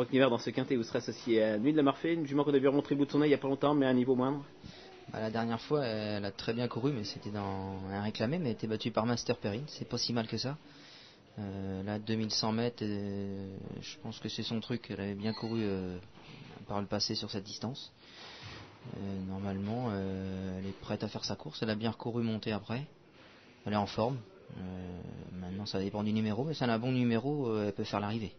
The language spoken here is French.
Rock Niver dans ce quintet vous serez associé à Nuit de la Marfée, une jument qu'on a vu remonter bout de son nez il n'y a pas longtemps, mais à un niveau moindre. Bah, la dernière fois, elle a très bien couru, mais c'était dans un réclamé, mais elle a été battue par Master Perrine. C'est pas si mal que ça. Euh, là, 2100 mètres, euh, je pense que c'est son truc. Elle avait bien couru euh, par le passé sur cette distance. Euh, normalement, euh, elle est prête à faire sa course. Elle a bien recouru monter après. Elle est en forme. Euh, maintenant, ça dépend du numéro, mais si elle a un bon numéro, elle peut faire l'arrivée.